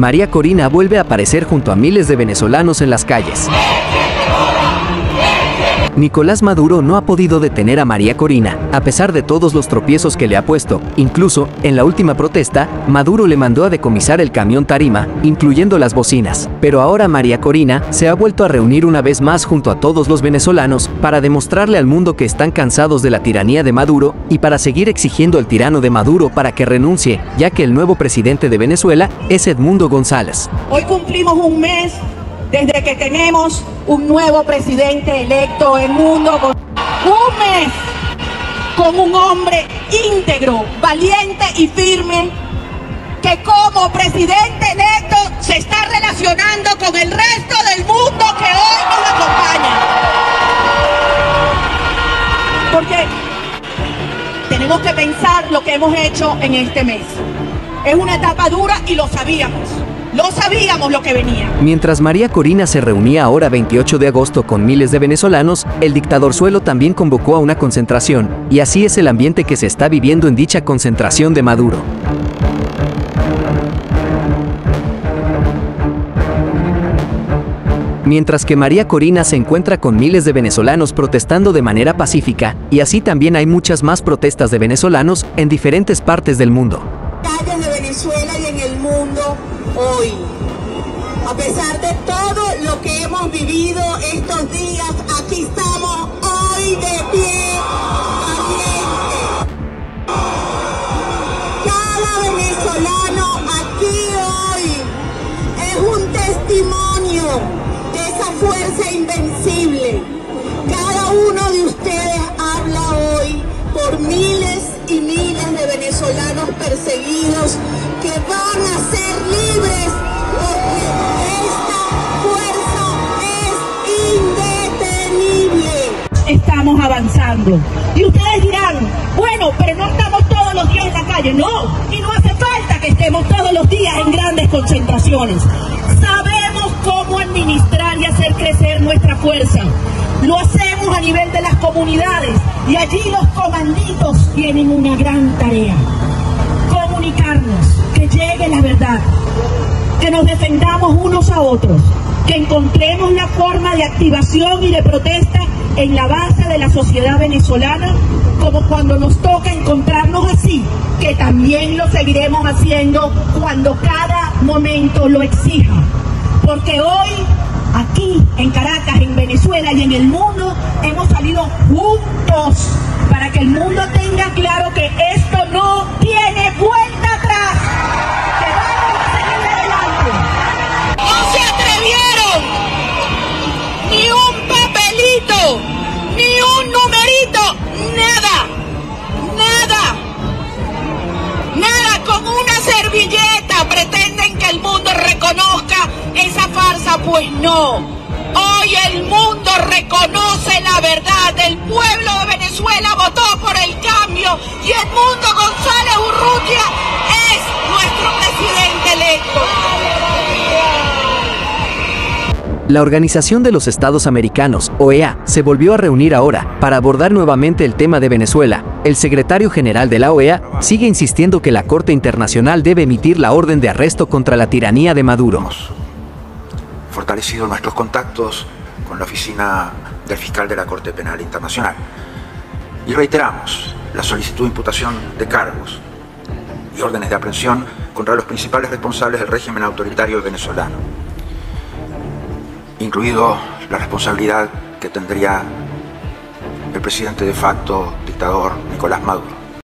María Corina vuelve a aparecer junto a miles de venezolanos en las calles. Nicolás Maduro no ha podido detener a María Corina, a pesar de todos los tropiezos que le ha puesto. Incluso, en la última protesta, Maduro le mandó a decomisar el camión Tarima, incluyendo las bocinas. Pero ahora María Corina se ha vuelto a reunir una vez más junto a todos los venezolanos para demostrarle al mundo que están cansados de la tiranía de Maduro y para seguir exigiendo al tirano de Maduro para que renuncie, ya que el nuevo presidente de Venezuela es Edmundo González. Hoy cumplimos un mes desde que tenemos un nuevo presidente electo en mundo un mes con un hombre íntegro, valiente y firme que como presidente electo se está relacionando con el resto del mundo que hoy nos acompaña. Porque tenemos que pensar lo que hemos hecho en este mes. Es una etapa dura y lo sabíamos. Lo sabíamos lo que venía. Mientras María Corina se reunía ahora 28 de agosto con miles de venezolanos, el dictador Suelo también convocó a una concentración, y así es el ambiente que se está viviendo en dicha concentración de Maduro. Mientras que María Corina se encuentra con miles de venezolanos protestando de manera pacífica, y así también hay muchas más protestas de venezolanos en diferentes partes del mundo. Calles de Venezuela hoy. A pesar de todo lo que hemos vivido estos días, aquí estamos hoy de pie, Cada venezolano aquí hoy es un testimonio de esa fuerza invencible. Cada uno de ustedes habla hoy por miles y miles de venezolanos perseguidos que van a ser Estamos avanzando. Y ustedes dirán, bueno, pero no estamos todos los días en la calle. No, y no hace falta que estemos todos los días en grandes concentraciones. Sabemos cómo administrar y hacer crecer nuestra fuerza. Lo hacemos a nivel de las comunidades y allí los comanditos tienen una gran tarea. Comunicarnos, que llegue la verdad, que nos defendamos unos a otros, que encontremos la forma de activación y de protesta en la base de la sociedad venezolana, como cuando nos toca encontrarnos así, que también lo seguiremos haciendo cuando cada momento lo exija. Porque hoy, aquí en Caracas, en Venezuela y en el mundo, hemos salido juntos para que el mundo tenga claro que esto Hoy el mundo reconoce la verdad. El pueblo de Venezuela votó por el cambio y Edmundo González Urrutia es nuestro presidente electo. La Organización de los Estados Americanos, OEA, se volvió a reunir ahora para abordar nuevamente el tema de Venezuela. El secretario general de la OEA sigue insistiendo que la Corte Internacional debe emitir la orden de arresto contra la tiranía de Maduro. Fortalecido nuestros contactos con la oficina del fiscal de la Corte Penal Internacional y reiteramos la solicitud de imputación de cargos y órdenes de aprehensión contra los principales responsables del régimen autoritario venezolano, incluido la responsabilidad que tendría el presidente de facto, dictador Nicolás Maduro.